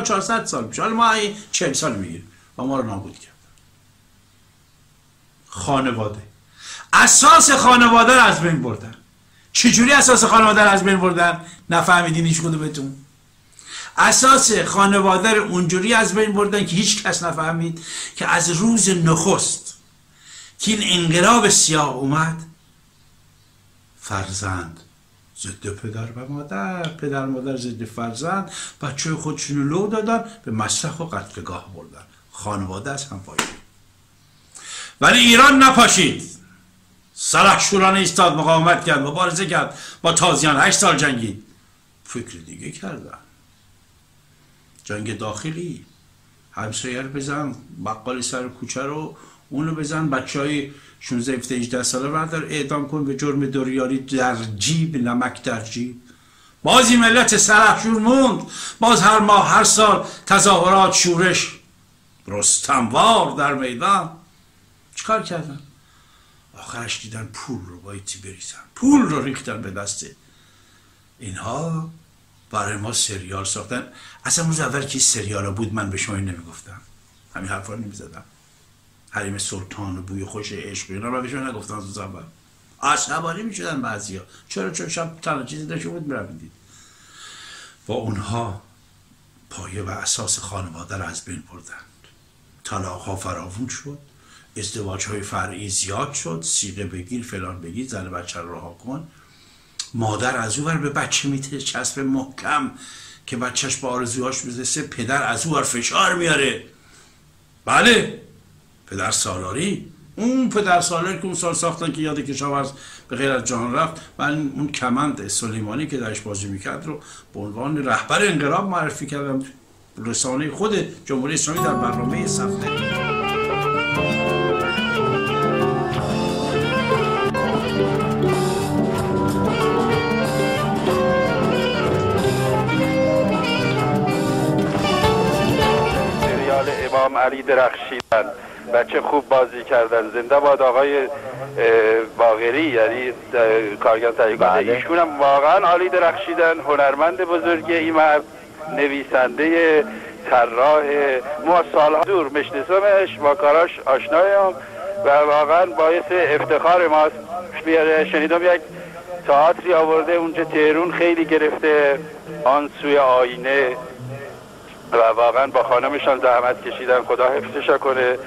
400 سال پیش. حالا ما 40 سال می‌گیریم. و ما رو نابود کرد. خانواده. اساس خانواده رو از بین بردن. چجوری اساس خانواده رو از بین بردن؟ نفهمیدین هیچ بهتون. اساس خانواده رو اونجوری از بین بردن که هیچ کس نفهمید که از روز نخست که این انقلاب سیاه اومد فرزند. ضد پدر و مادر پدر مادر ضد فرزند. بچه خودشون لو دادن به مسلخ و قتلگاه بردن. خانواده از هم پاشید ولی ایران نپاشید. سرح شورانه ایستاد مقاومت کرد مبارزه کرد. با تازیان هشت سال جنگید فکر دیگه کردن. جنگ داخلی. همسایه رو بزن بقال سر کوچه رو اونو بزن بچه های 16 18 ساله بردار اعدام کن به جرم دوریاری در جیب نمک در جیب. بازی ملت سرحشور موند. باز هر ماه هر سال تظاهرات شورش. رستموار در میدان. چیکار کردن؟ آخرش دیدن پول رو بایدی بریزن. پول رو ریختن به دست اینها. برای ما سریال ساختن. اصلا روز اول که سریال بود من به شما این نمی‌گفتم. همین حرفا نمی‌زدم. حریم سلطان و بوی خوش عشق اینا. رو به شما نگفتم روز اول عصبانی می‌شدن بعضیا. چرا؟ چون شب تنها چیزی داشته بود می‌رفتید با اونها پایه و اساس خانواده رو از بین بردند. طلاق ها فراوون شد. ازدواج های فرعی زیاد شد. سیغه بگیر فلان بگیر زن بچه رو رها کن. مادر از او به بچه میته چسب محکم که بچهش با آرزوهاش می‌رسه پدر از او فشار میاره. بله. پدر سالاری. اون پدر سالاری که اون سال ساختن که یاد کشاورز به غیر از جهان رفت من اون کمند سلیمانی که درش بازی می‌کرد رو به عنوان رهبر انقلاب معرفی کردم. رسانه خود جمهوری اسلامی در برنامه سفته امام علی درخشیدن. بچه خوب بازی کردن. زنده باد آقای باغری یعنی کارگان تهیه بله. ایشون هم واقعا عالی درخشیدن. هنرمند بزرگی این مرد نویسنده طراح ما سالها دور مشنسمش با کاراش آشنایم و واقعا باعث افتخار ماست. شنیدم یک تئاتری آورده اونجا تهرون خیلی گرفته. آن سوی آینه. و واقعا با خانمشان زحمت کشیدن خدا حفظش کنه.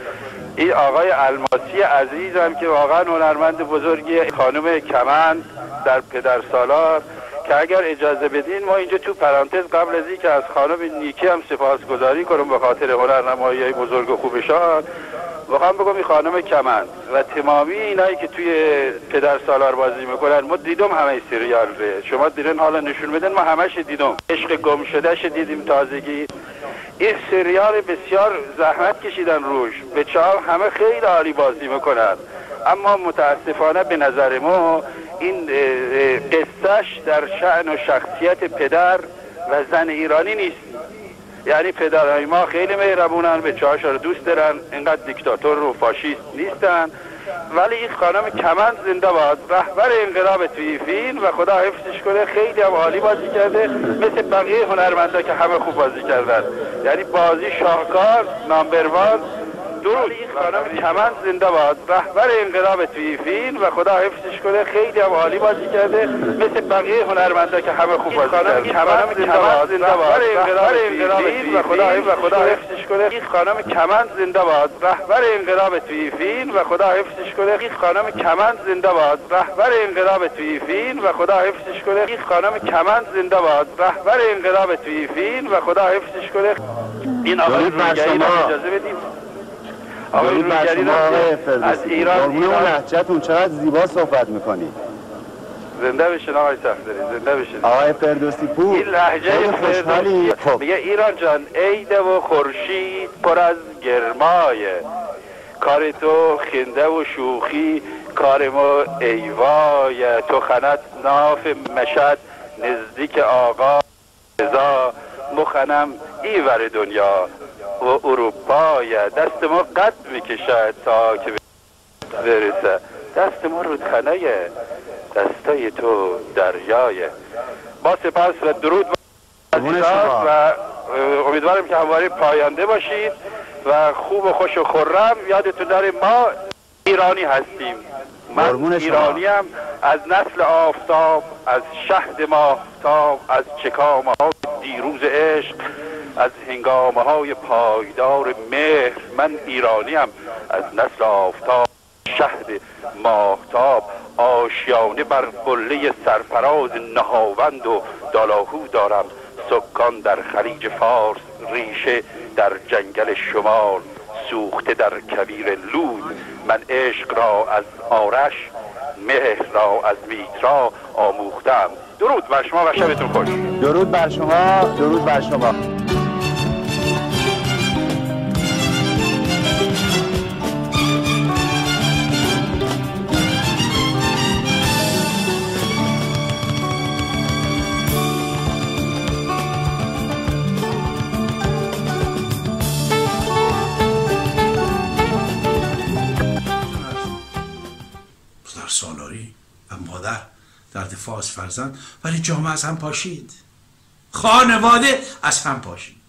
این آقای الماسی عزیزم که واقعا هنرمند بزرگی خانم کمند در پدر سالار که اگر اجازه بدین ما اینجا تو پرانتز قبل از که از خانم نیکی هم سپاسگزاری کنم به خاطر هنرنمایی های بزرگ و خوبشان. بخوام بگم این خانم کمند و تمامی اینایی که توی پدر سالار بازی می‌کنن ما دیدم همه سریال ره شما دیدن حالا نشون بدن ما همش دیدم. عشق گم شده دیدیم تازگی. این سریال بسیار زحمت کشیدن روش. به چهار همه خیلی عالی بازی می‌کنن. اما متاسفانه به نظر ما این قصهش در شعن و شخصیت پدر و زن ایرانی نیست. یعنی پدرهای ما خیلی مهربونن به چهارش رو دوست دارن اینقدر دیکتاتور و فاشیست نیستن. ولی این خانم کمند زنده باد. رهبر انقلاب توی فیلم و خدا حفظش کنه خیلی هم عالی بازی کرده مثل بقیه هنرمندا که همه خوب بازی کردن. یعنی بازی شاهکار نامبروان درود. خانم کمند زنده باد. رهبر انقلاب توی فیلم و خدا حفظش کنه. خیلی هم عالی بازی کرده. مثل بقیه هنرمندا که همه خوب بازی کردن. کمند زنده باد. رهبر انقلاب توی فیلم و خدا و خدا حفظش کنه. خانم کمند زنده باد. رهبر انقلاب توی فیلم و خدا حفظش کنه. خانم کمند زنده باد. رهبر انقلاب توی فیلم و خدا حفظش کنه. خانم کمند زنده باد. رهبر انقلاب توی فیلم و خدا حفظش کنه. این آقای اجازه بدیم آقای رویگری از ایران و لحجتون چقدر زیبا صحبت می‌کنید زنده بشین آقای سختری زنده بشین. آقای فردوسی پور این لحجه فردوسی خب. میگه ایران جان عیده و خورشید پر از گرمایه. کار تو خنده و شوخی کار ما ایوای تو خنت ناف مشد نزدیک آقا رضا مخنم ایور دنیا. و اروپای دست ما قد می‌کشد تا که برسه. دست ما رودخانه دستای تو دریای. با سپاس و درود و امیدوارم که همواره پاینده باشید و خوب و خوش و خورم یادتون داره ما ایرانی هستیم. من ایرانی هم از نسل آفتاب از شهد ماهتاب از چکامه های دیروز عشق. از هنگامه های پایدار مهر من ایرانی هم از نسل آفتاب شهد ماهتاب آشیانه بر قله سرفراز نهاوند و دالاهو دارم. سکان در خلیج فارس ریشه در جنگل شمال سوخته در کبیر لود من عشق را از آرش مهر را از میترا آموختم. درود بر شما و شبتون خوش. درود بر شما درود بر شما. در دفاع از فرزند. ولی جامعه از هم پاشید. خانواده از هم پاشید.